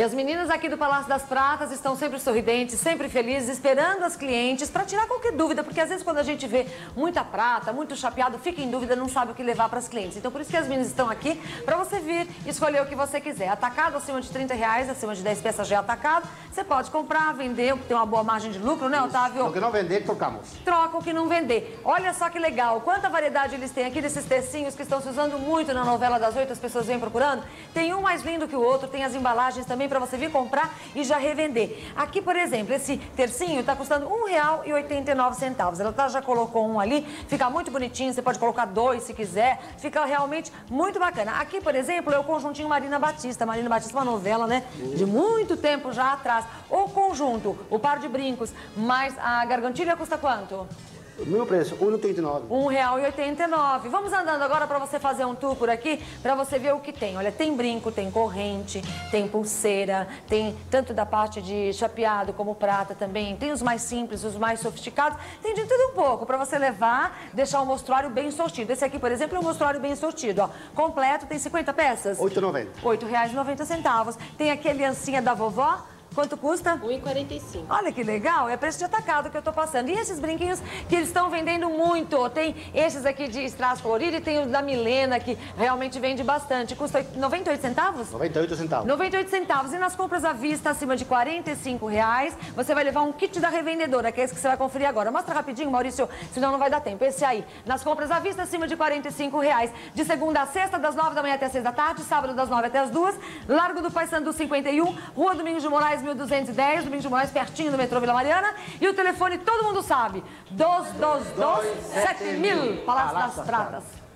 E as meninas aqui do Palácio das Pratas estão sempre sorridentes, sempre felizes, esperando as clientes para tirar qualquer dúvida, porque às vezes quando a gente vê muita prata, muito chapeado, fica em dúvida, não sabe o que levar para as clientes. Então por isso que as meninas estão aqui para você vir escolher o que você quiser. Atacado acima de 30 reais, acima de 10 peças já é atacado. Você pode comprar, vender, tem uma boa margem de lucro, né, Otávio? O que não vender, trocamos. Troca o que não vender. Olha só que legal, quanta variedade eles têm aqui desses tercinhos que estão se usando muito na novela das oito, as pessoas vêm procurando. Tem um mais lindo que o outro, tem as embalagens também para você vir comprar e já revender. Aqui, por exemplo, esse tercinho está custando R$ 1,89. Ela tá, já colocou um ali, fica muito bonitinho, você pode colocar dois se quiser, fica realmente muito bacana. Aqui, por exemplo, é o conjuntinho Marina Batista. Marina Batista é uma novela, né, de muito tempo já atrás. O conjunto, o par de brincos, mais a gargantilha custa quanto? O mesmo preço, R$ 1,89. R$ 1,89. Vamos andando agora para você fazer um tour por aqui, para você ver o que tem. Olha, tem brinco, tem corrente, tem pulseira, tem tanto da parte de chapeado como prata também. Tem os mais simples, os mais sofisticados. Tem de tudo um pouco para você levar, deixar o mostruário bem sortido. Esse aqui, por exemplo, é um mostruário bem sortido, ó. Completo, tem 50 peças? R$ 8,90. R$ 8,90. Tem aqui a aliancinha da vovó, Quanto custa? R$ 1,45. Olha que legal, é preço de atacado que eu tô passando. E esses brinquinhos que eles estão vendendo muito? Tem esses aqui de strass colorido e tem o da Milena, que realmente vende bastante. Custa 98 centavos? 98 centavos. 98 centavos. E nas compras à vista, acima de 45 reais, você vai levar um kit da revendedora, que é esse que você vai conferir agora. Mostra rapidinho, Maurício, senão não vai dar tempo. Esse aí. Nas compras à vista, acima de 45 reais. De segunda a sexta, das 9 da manhã até 6 da tarde. Sábado, das 9 até as 2. Largo do Paissandu 51. Rua Domingos de Moraes, 1210, Domingos de Moraes, pertinho do metrô Vila Mariana. E o telefone todo mundo sabe: 222 7000, Palácio das Pratas.